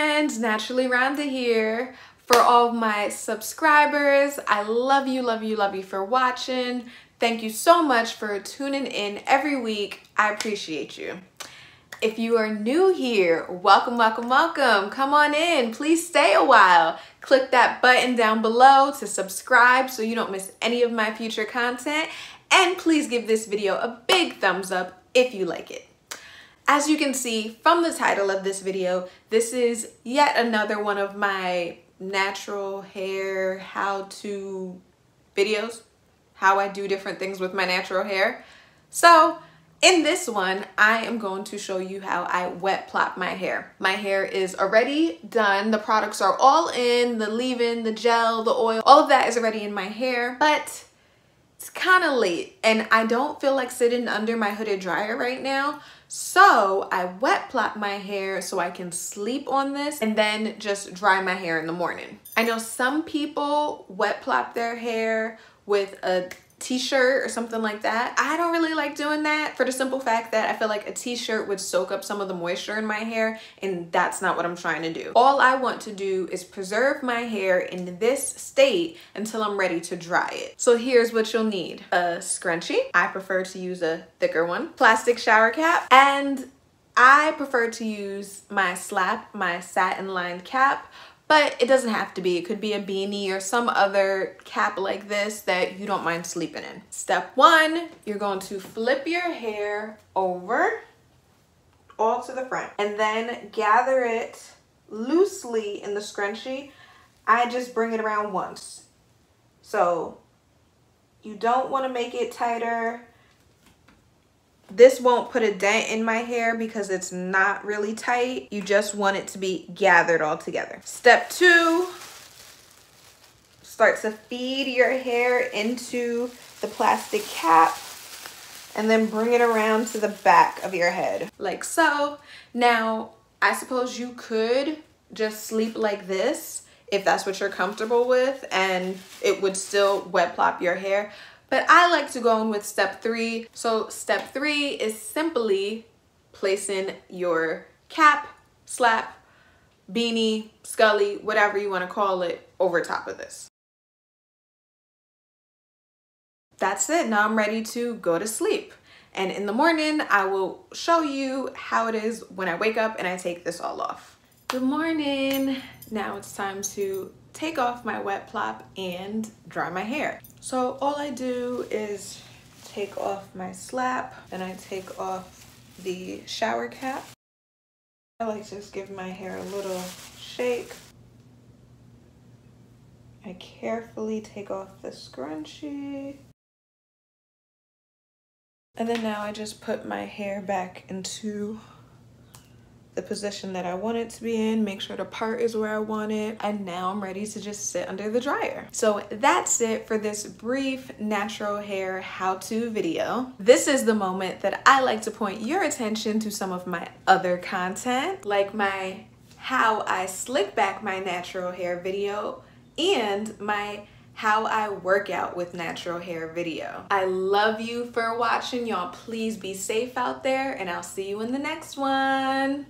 curl friends, Naturally Ronda here. For all my subscribers, I love you, love you, love you for watching. Thank you so much for tuning in every week. I appreciate you. If you are new here, welcome, welcome, welcome. Come on in. Please stay a while. Click that button down below to subscribe so you don't miss any of my future content. And please give this video a big thumbs up if you like it. As you can see from the title of this video, this is yet another one of my natural hair how-to videos, how I do different things with my natural hair. So in this one, I am going to show you how I wet plop my hair. My hair is already done. The products are all in, the leave-in, the gel, the oil, all of that is already in my hair, but it's kind of late and I don't feel like sitting under my hooded dryer right now. So I wet plop my hair so I can sleep on this and then just dry my hair in the morning. I know some people wet plop their hair with a t-shirt or something like that. I don't really like doing that for the simple fact that I feel like a t-shirt would soak up some of the moisture in my hair and that's not what I'm trying to do. All I want to do is preserve my hair in this state until I'm ready to dry it. So here's what you'll need. A scrunchie. I prefer to use a thicker one. Plastic shower cap and I prefer to use my slap, my satin lined cap but it doesn't have to be. It could be a beanie or some other cap like this that you don't mind sleeping in. Step one, you're going to flip your hair over all to the front and then gather it loosely in the scrunchie. I just bring it around once. So you don't want to make it tighter this won't put a dent in my hair because it's not really tight. You just want it to be gathered all together. Step two, start to feed your hair into the plastic cap and then bring it around to the back of your head like so. Now, I suppose you could just sleep like this if that's what you're comfortable with and it would still wet plop your hair. But I like to go in with step three. So step three is simply placing your cap, slap, beanie, scully, whatever you want to call it, over top of this. That's it. Now I'm ready to go to sleep. And in the morning, I will show you how it is when I wake up and I take this all off. Good morning. Now it's time to take off my wet plop and dry my hair. So all I do is take off my slap and I take off the shower cap. I like to just give my hair a little shake. I carefully take off the scrunchie. And then now I just put my hair back into the position that I want it to be in, make sure the part is where I want it, and now I'm ready to just sit under the dryer. So that's it for this brief natural hair how-to video. This is the moment that I like to point your attention to some of my other content, like my how I slick back my natural hair video and my how I work out with natural hair video. I love you for watching. Y'all please be safe out there and I'll see you in the next one.